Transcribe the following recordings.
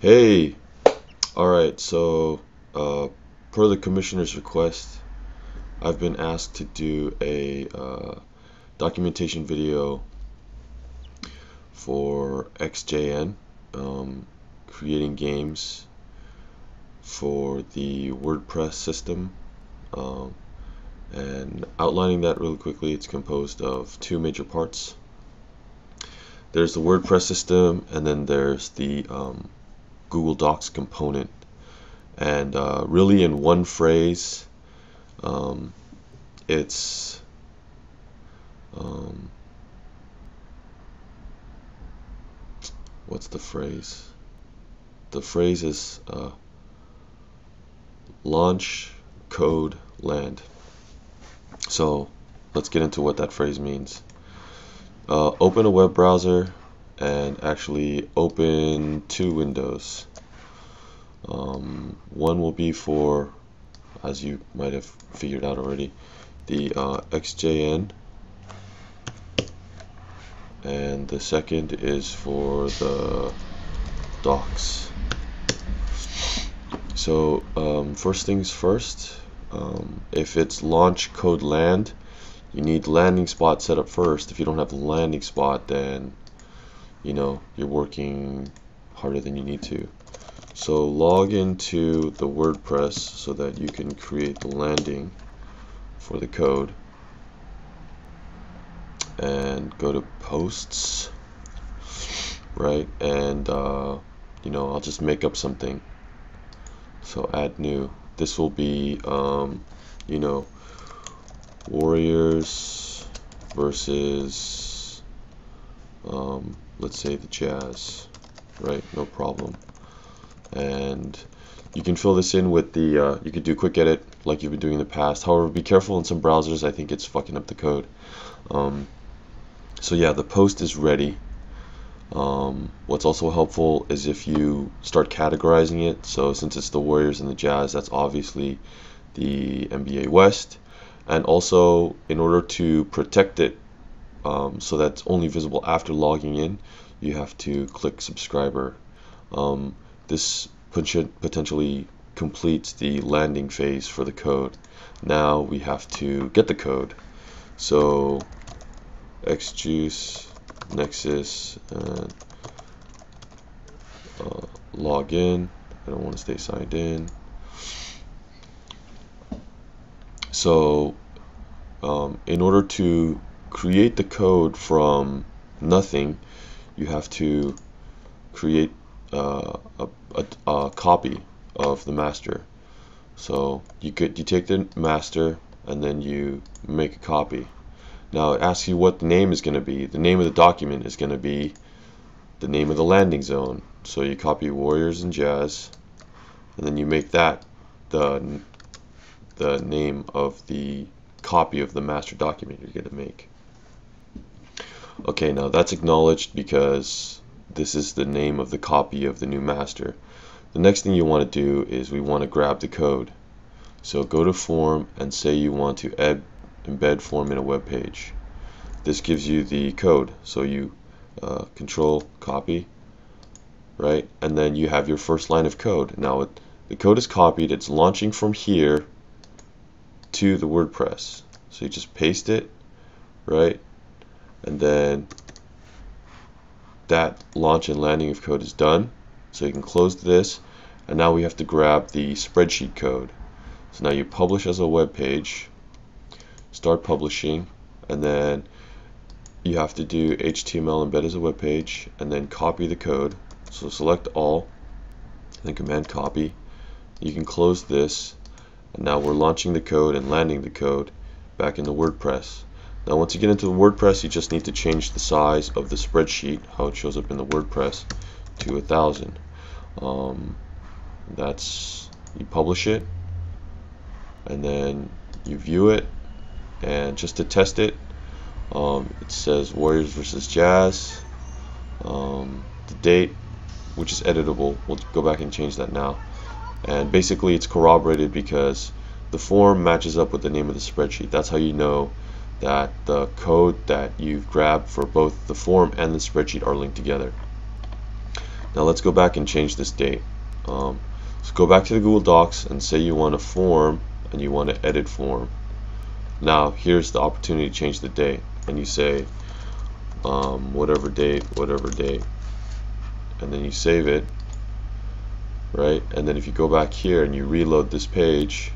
Hey, alright, so uh, per the commissioner's request, I've been asked to do a uh, documentation video for XJN, um, creating games for the WordPress system. Um, and outlining that really quickly, it's composed of two major parts. There's the WordPress system, and then there's the um, Google Docs component. And uh, really, in one phrase, um, it's um, what's the phrase? The phrase is uh, launch code land. So let's get into what that phrase means. Uh, open a web browser and actually open two windows. Um, one will be for, as you might have figured out already, the uh, XJN and the second is for the docs. So um, first things first, um, if it's launch code land, you need landing spot set up first. If you don't have landing spot, then you know you're working harder than you need to. So log into the WordPress so that you can create the landing for the code. And go to posts right? And uh, you know I'll just make up something. So add new. This will be um, you know warriors versus um, let's say the jazz right? No problem. And you can fill this in with the uh, you could do quick edit like you've been doing in the past. However be careful in some browsers. I think it's fucking up the code. Um, so yeah the post is ready. Um, what's also helpful is if you start categorizing it. So since it's the Warriors and the Jazz that's obviously the NBA West. And also in order to protect it um, so that's only visible after logging in. You have to click subscriber. Um, this potentially completes the landing phase for the code. Now we have to get the code. So xjuice nexus and uh, log in. I don't want to stay signed in. So um, in order to create the code from nothing you have to create uh, a, a, a, copy of the master. So you could you take the master and then you make a copy. Now it asks you what the name is going to be. The name of the document is going to be the name of the landing zone. So you copy warriors and jazz and then you make that the the name of the copy of the master document you're going to make Okay, now that's acknowledged because this is the name of the copy of the new master. The next thing you want to do is we want to grab the code. So go to form and say you want to ed, embed form in a web page. This gives you the code. So you uh, control copy, right? And then you have your first line of code. Now it, the code is copied. It's launching from here to the WordPress. So you just paste it, right? And then that launch and landing of code is done. So you can close this. And now we have to grab the spreadsheet code. So now you publish as a web page start publishing and then you have to do HTML embed as a web page and then copy the code. So select all then command copy. You can close this and now we're launching the code and landing the code back into WordPress now once you get into the WordPress, you just need to change the size of the spreadsheet, how it shows up in the WordPress, to a thousand. Um, that's you publish it, and then you view it, and just to test it, um, it says Warriors versus Jazz. Um, the date, which is editable, we'll go back and change that now. And basically, it's corroborated because the form matches up with the name of the spreadsheet. That's how you know that the code that you've grabbed for both the form and the spreadsheet are linked together. Now let's go back and change this date. Um, so go back to the Google Docs and say you want a form and you want to edit form. Now here's the opportunity to change the date and you say um, whatever date, whatever date and then you save it right and then if you go back here and you reload this page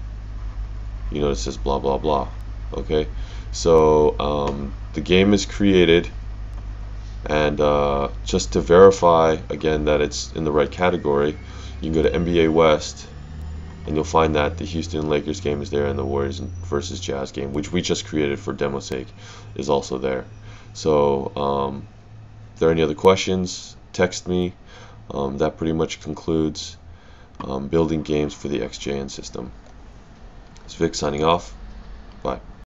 you notice it says blah blah blah okay so um, the game is created and uh, just to verify again that it's in the right category you can go to NBA West and you'll find that the Houston Lakers game is there and the Warriors versus Jazz game which we just created for demo sake is also there so um, if there are any other questions text me um, that pretty much concludes um, building games for the XJN system. It's Vic signing off. Bye.